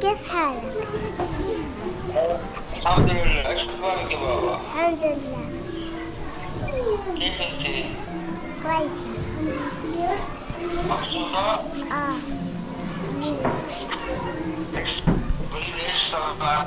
كيف حالك؟ الحمد لله إيش أخبارك يا بابا؟ الحمد لله كيف أنت؟ كويسة مبسوطة؟ آه قولي لي إيش صار معك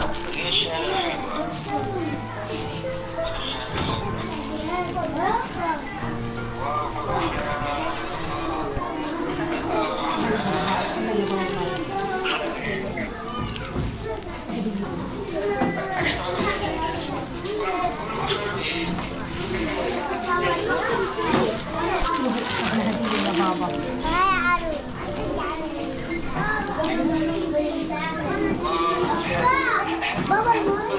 爸爸妈妈。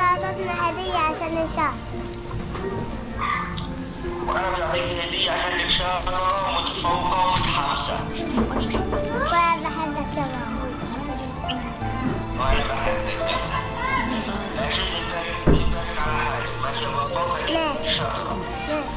اعطتنا هدية عشان نشاط وأنا بعطيك هدية عشانك شاطرة ومتفوقة ومتحمسة وأنا بحبك كمان وأنا بحبك لكن يبارك على حالك ماشي بابا ان شاء الله ماشي